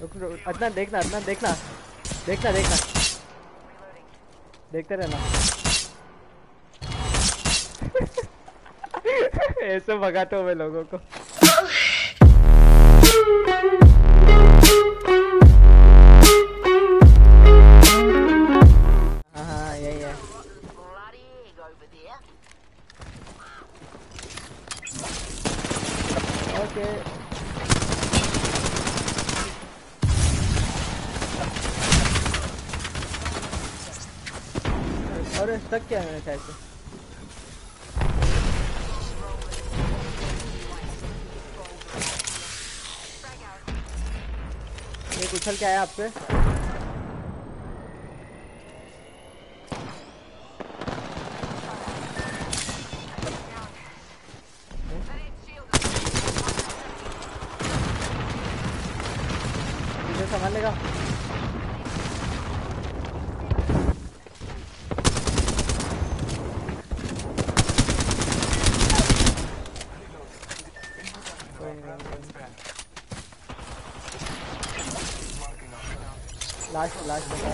रुक देखना, अदनान देखना। देखना देखना। देखते रहना। ऐसे भगाते हो मैं लोगों को। हाँ हाँ egg अरे स्टक किया मैंने शायद से? एक उछल के आया आप पे? संभाल लास्ट लास्ट बता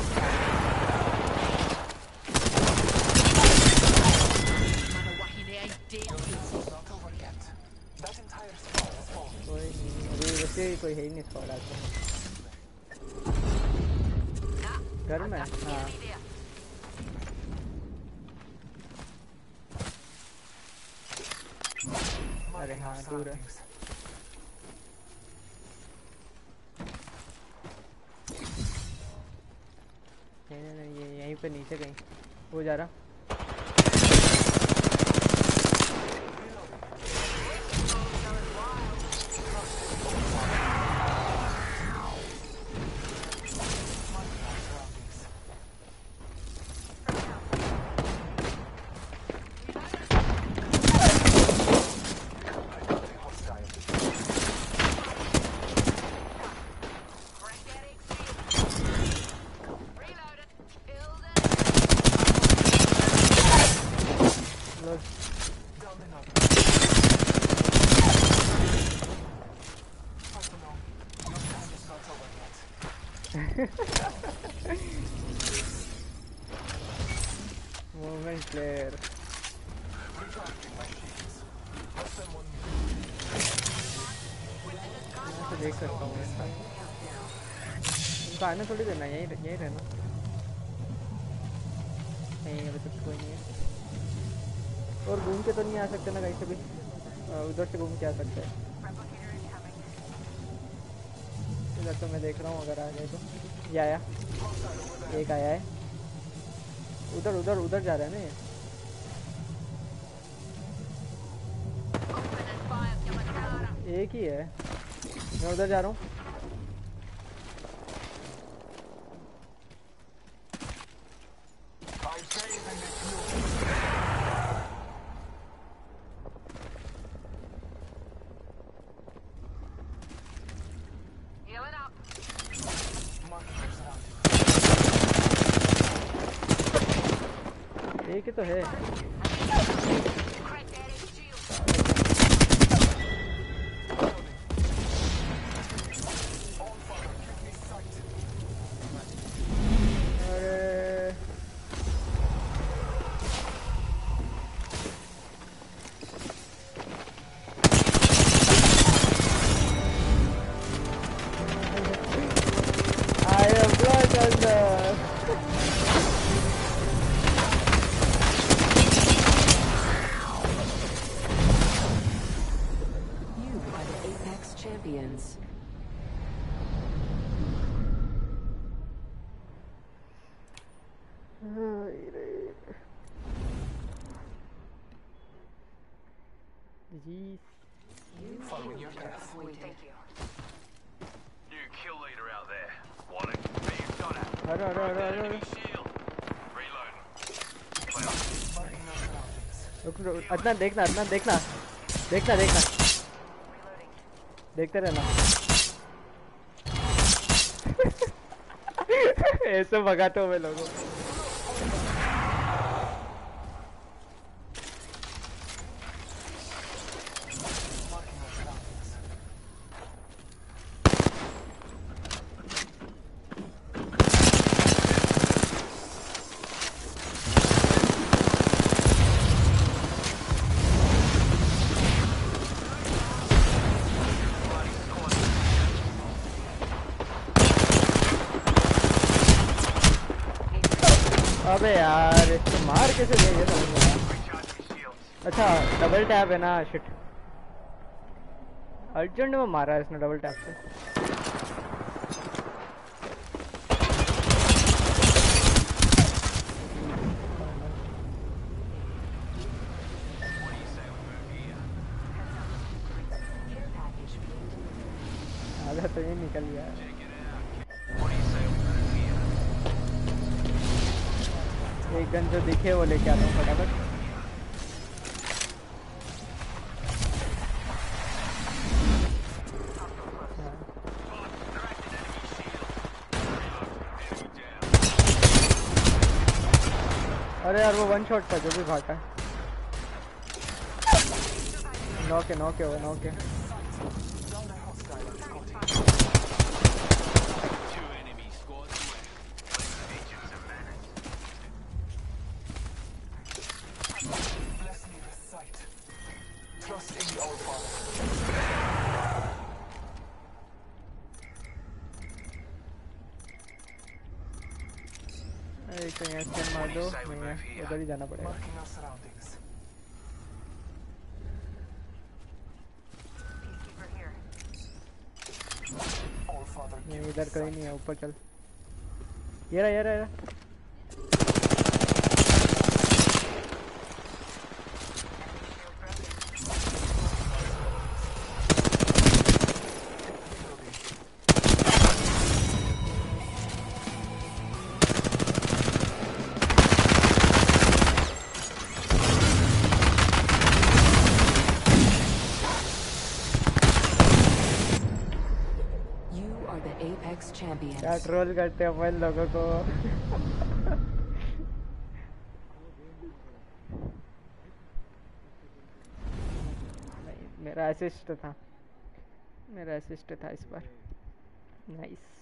कोई नहीं अभी वैसे ही कोई है ही नहीं थोड़ा तो घर में हाँ अरे हाँ दूर है पे नीचे कहीं वो जा रहा। लोग मूवमेंट प्लेयर तो देख सकता हूँ इसका उनका आने थोड़ी देना यहीं यहीं रहना नहीं अभी तक कोई नहीं है और घूम के तो नहीं आ सकते ना कहीं से भी। उधर से घूम के आ सकते हैं। इधर तो मैं देख रहा हूँ, अगर आ जाए तो। ये आया। एक आया है। उधर उधर उधर जा रहा है ना ये। एक ही है। मैं उधर जा रहा हूँ। एक ही तो है Crack that egg shield. अरे I am right under. Champions. Ji Following your path. Thank you. You kill leader out there. Want it? Be you've got it. अरे अरे अरे अरे Enemy अरे shield. Reload. Cloud. Marking our surroundings. रुक रुक अदनान देखना अदनान देखना देखना देखना देखते रहना। ऐसे भगाते हो मैं लोगों अबे यार। इसको मार कैसे दे ये समझ नहीं आया Recharging shields. अच्छा डबल टैप है ना शिट अर्जेंट में मारा है इसने डबल टैप से। तो ये निकल गया। एक गन जो दिखे वो लेके आता हूँ फटाफट। अरे यार, वो वन शॉट था, जो भी भागा। नॉक है नॉक है वो नॉक हैं यहाँ स्कैन मार दो उधर ही जाना पड़ेगा। नहीं इधर कहीं नहीं है ऊपर चल। ये रहा ये रहा। क्या ट्रोल करते हैं अपन लोगों को। मेरा असिस्ट था। मेरा असिस्ट था इस बार। नाइस